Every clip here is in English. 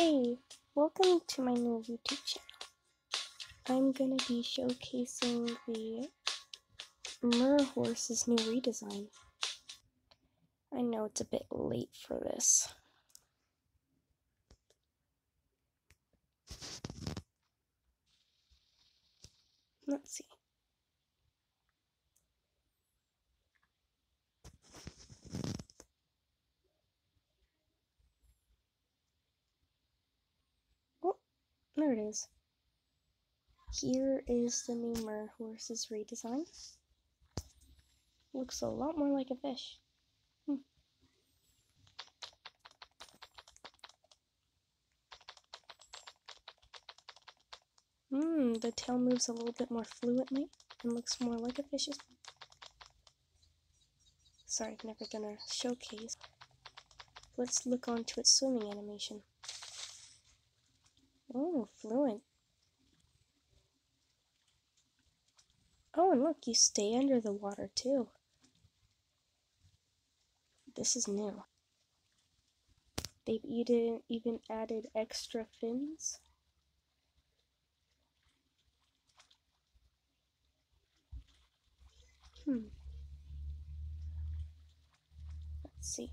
Hey, welcome to my new YouTube channel. I'm gonna be showcasing the Merhorse's new redesign. I know it's a bit late for this. Let's see. There it is. Here is the new Merhorse's redesign. Looks a lot more like a fish. Hmm. Hmm, the tail moves a little bit more fluently and looks more like a fish's. Sorry, I've never done a showcase. Let's look onto its swimming animation. Oh, fluent. Oh, and look, you stay under the water too. This is new. They've even, even added extra fins. Hmm. Let's see.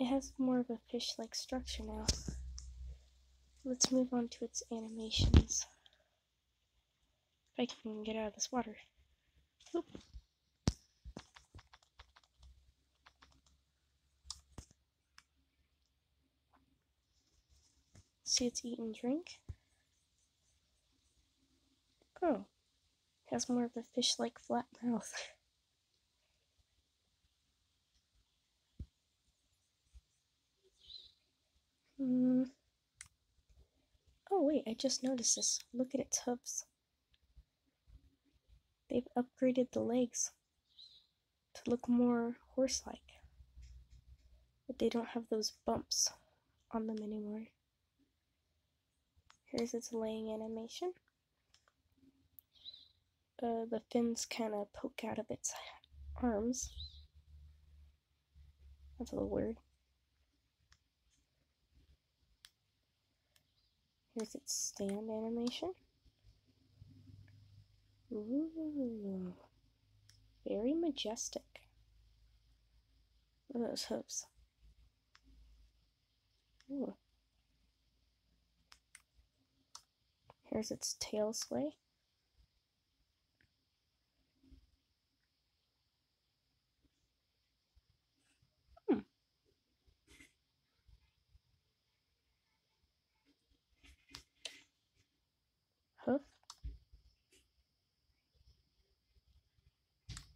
It has more of a fish-like structure now. Let's move on to its animations. If I can get out of this water. Oop. See its eat and drink. Oh, it has more of a fish-like flat mouth. wait, I just noticed this. Look at its hooves. They've upgraded the legs to look more horse-like. But they don't have those bumps on them anymore. Here's its laying animation. Uh, the fins kind of poke out of its arms. That's a little weird. Here's its stand animation. Ooh, very majestic. Look at those hooves. Ooh. Here's its tail sway.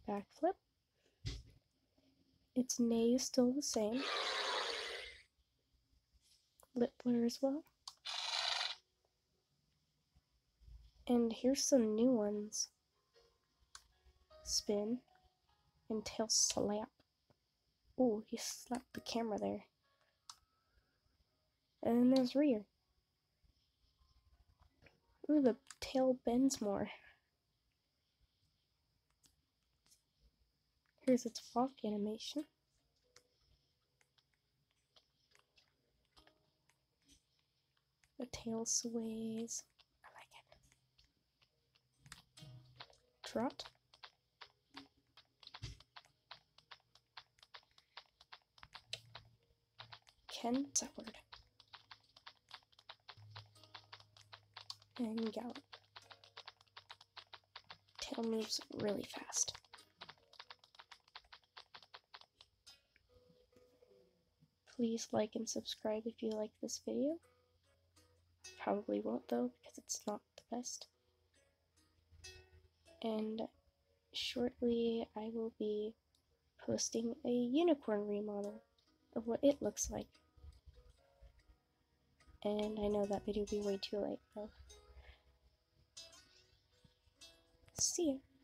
Backflip. Its neigh is still the same. Lip blur as well. And here's some new ones. Spin and tail slap. Oh, he slapped the camera there. And then there's rear. Ooh, the tail bends more. Here's its walk animation. The tail sways. I like it. Trot. Ken, that word? and gallop. Tail moves really fast. Please like and subscribe if you like this video. Probably won't though because it's not the best. And shortly I will be posting a unicorn remodel of what it looks like. And I know that video will be way too late though. See ya.